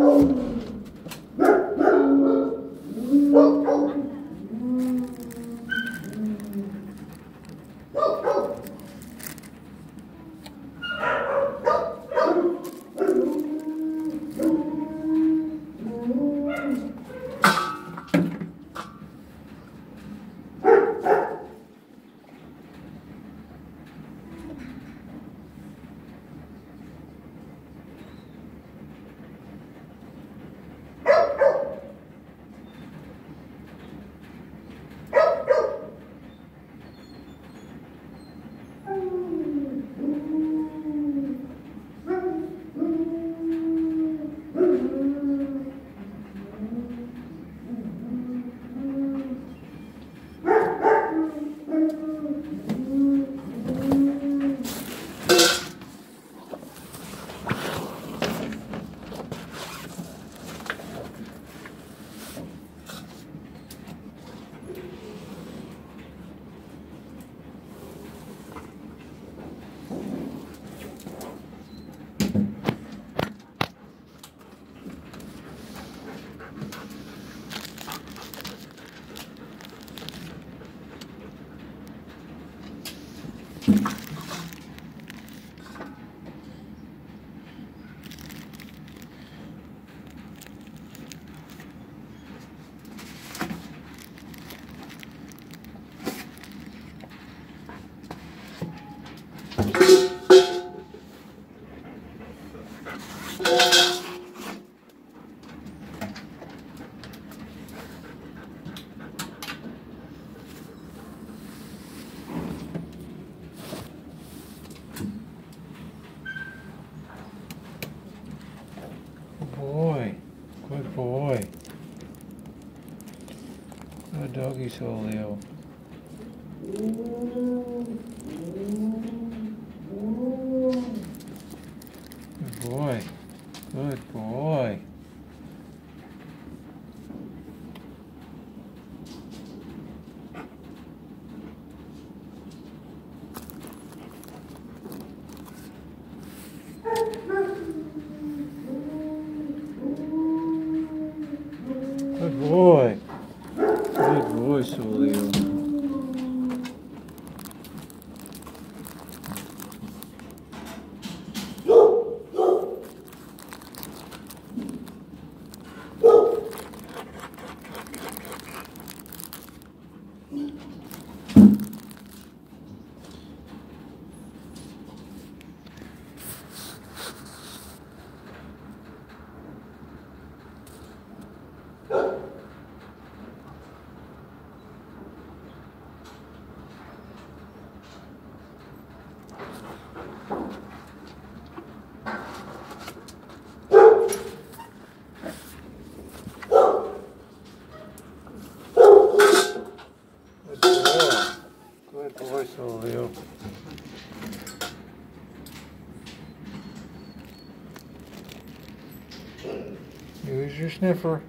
Oh. Good boy. My doggy's so Soleo. Good boy. Good boy. Good boy. Good boy, Soleo. Use your sniffer.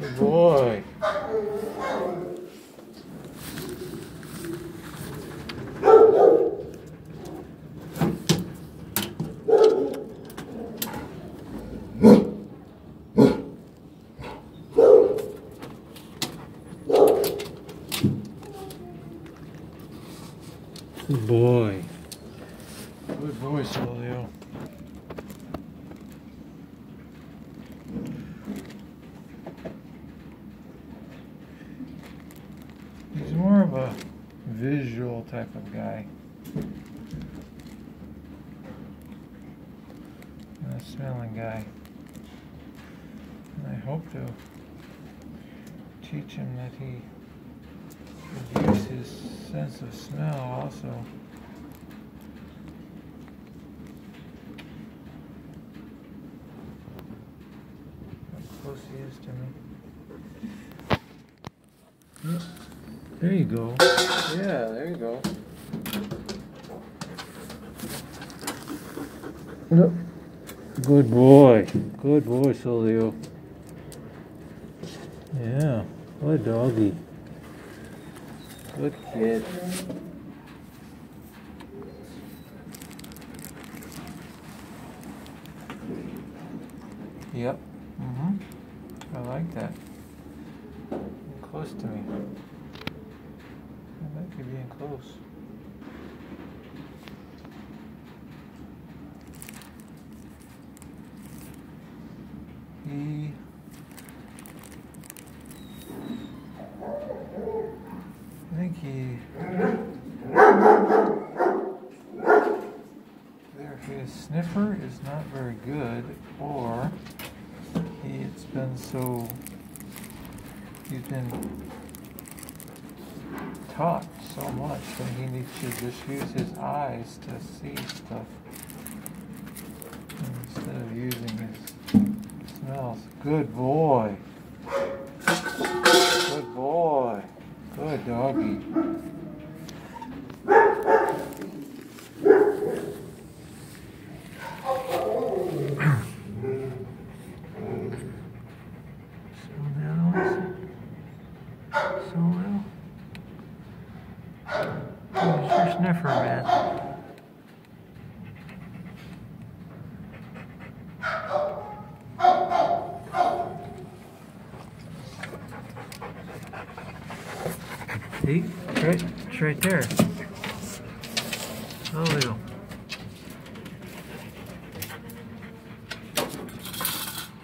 Good boy. Boy. Good boy, Soleo. He's more of a visual type of guy. than a smelling guy. And I hope to teach him that he use his sense of smell also. How close he is to me. There you go. Yeah, there you go. Nope. Good boy. Good boy, Soleo. Yeah. Good doggy. Good kid. Yep. Mm-hmm. I like that. Close to me. I might be being close. He I think he either his sniffer is not very good or he it's been so he's been taught so much that he needs to just use his eyes to see stuff instead of using his smells. Good boy. Good boy. Good doggy. See? It's right, it's right there. Oh, little.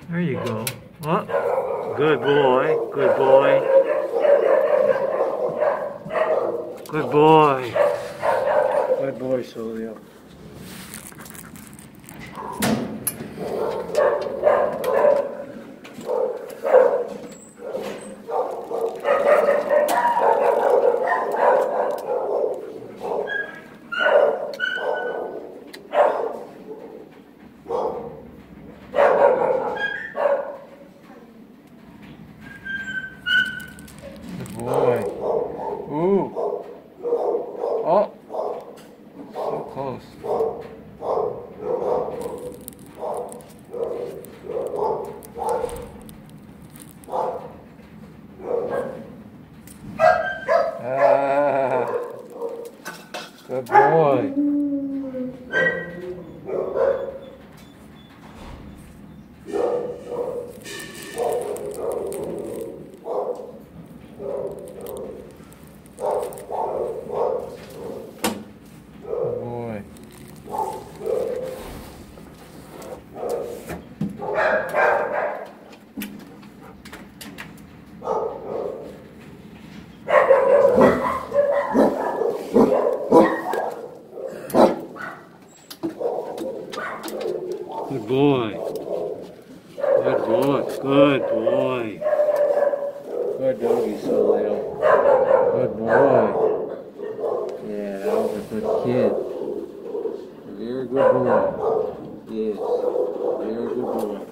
There you go. Oh, good boy. Good boy. Good boy. Good boy, Soleo. boy. Ooh. Good boy. Good boy. Good boy. Good doggy, Soleo. Good boy. Yeah, that was a good kid. Very good boy. Yes. Very good boy.